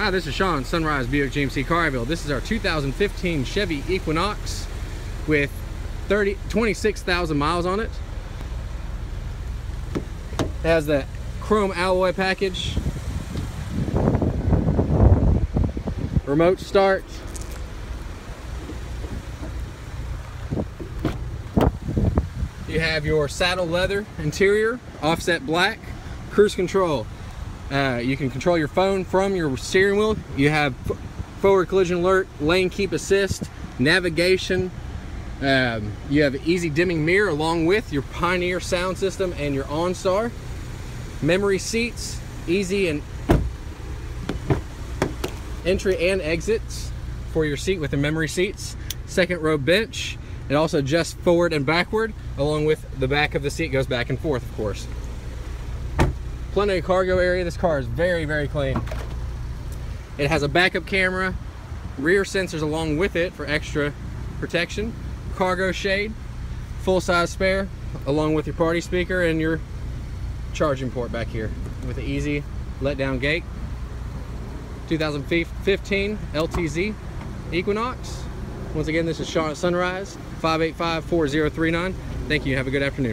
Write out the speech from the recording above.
Hi, this is Sean, Sunrise Buick GMC Carville. This is our 2015 Chevy Equinox with 30, 26,000 miles on it. It has the chrome alloy package, remote start, you have your saddle leather interior, offset black, cruise control. Uh, you can control your phone from your steering wheel. You have forward collision alert, lane keep assist, navigation. Um, you have easy dimming mirror along with your Pioneer sound system and your OnStar. Memory seats, easy and entry and exits for your seat with the memory seats. Second row bench. It also adjusts forward and backward along with the back of the seat goes back and forth of course plenty of cargo area. This car is very, very clean. It has a backup camera, rear sensors along with it for extra protection, cargo shade, full-size spare, along with your party speaker and your charging port back here with an easy let-down gate. 2015 LTZ Equinox. Once again, this is Sean at Sunrise, 585-4039. Thank you. Have a good afternoon.